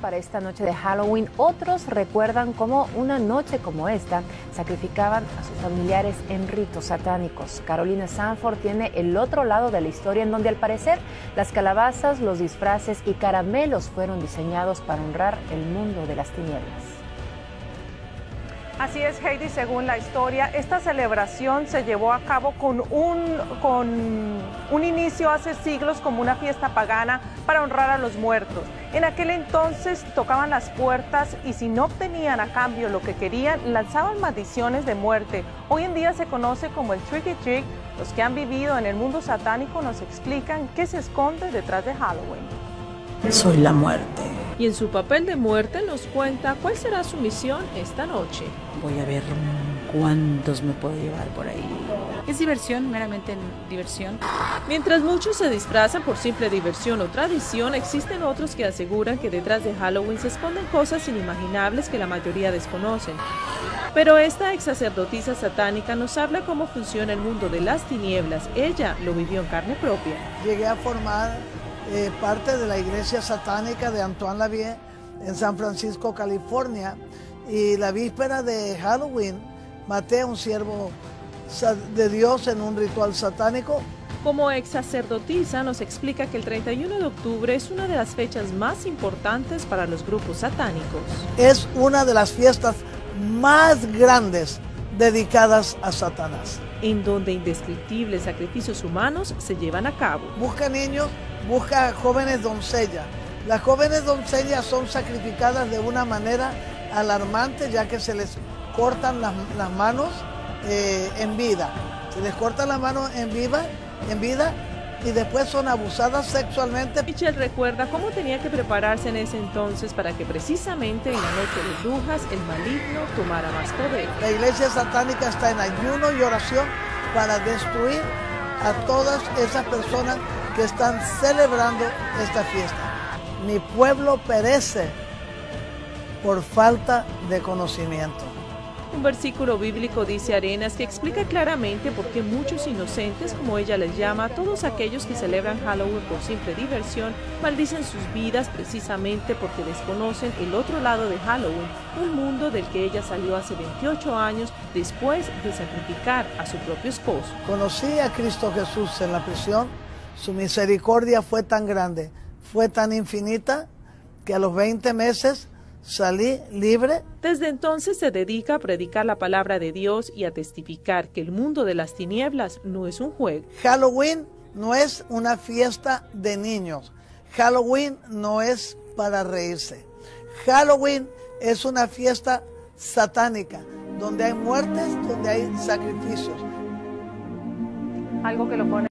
para esta noche de Halloween, otros recuerdan cómo una noche como esta sacrificaban a sus familiares en ritos satánicos. Carolina Sanford tiene el otro lado de la historia en donde al parecer las calabazas, los disfraces y caramelos fueron diseñados para honrar el mundo de las tinieblas. Así es, Heidi, según la historia, esta celebración se llevó a cabo con un, con un inicio hace siglos como una fiesta pagana para honrar a los muertos. En aquel entonces tocaban las puertas y si no obtenían a cambio lo que querían, lanzaban maldiciones de muerte. Hoy en día se conoce como el tricky trick. Los que han vivido en el mundo satánico nos explican qué se esconde detrás de Halloween. Soy la muerte. Y en su papel de muerte nos cuenta cuál será su misión esta noche. Voy a ver cuántos me puedo llevar por ahí. Es diversión, meramente diversión. Mientras muchos se disfrazan por simple diversión o tradición, existen otros que aseguran que detrás de Halloween se esconden cosas inimaginables que la mayoría desconocen. Pero esta ex sacerdotisa satánica nos habla cómo funciona el mundo de las tinieblas. Ella lo vivió en carne propia. Llegué a formar eh, parte de la iglesia satánica de Antoine Lavie en San Francisco, California. Y la víspera de Halloween maté a un siervo de Dios en un ritual satánico. Como ex sacerdotisa nos explica que el 31 de octubre es una de las fechas más importantes para los grupos satánicos. Es una de las fiestas más grandes dedicadas a Satanás. En donde indescriptibles sacrificios humanos se llevan a cabo. Busca niños busca jóvenes doncellas. Las jóvenes doncellas son sacrificadas de una manera alarmante ya que se les cortan las, manos eh, en vida. Se les cortan las manos en, viva, en vida y después son abusadas sexualmente. Michelle recuerda cómo tenía que prepararse en ese entonces para que precisamente en la noche de brujas el maligno tomara más poder. La iglesia satánica está en ayuno y oración para destruir a todas esas personas que están celebrando esta fiesta. Mi pueblo perece por falta de conocimiento. Un versículo bíblico dice Arenas que explica claramente por qué muchos inocentes, como ella les llama, todos aquellos que celebran Halloween por simple diversión, maldicen sus vidas precisamente porque desconocen el otro lado de Halloween, un mundo del que ella salió hace 28 años después de sacrificar a su propio esposo. Conocí a Cristo Jesús en la prisión su misericordia fue tan grande, fue tan infinita, que a los 20 meses salí libre. Desde entonces se dedica a predicar la palabra de Dios y a testificar que el mundo de las tinieblas no es un juego. Halloween no es una fiesta de niños. Halloween no es para reírse. Halloween es una fiesta satánica, donde hay muertes, donde hay sacrificios. Algo que lo pone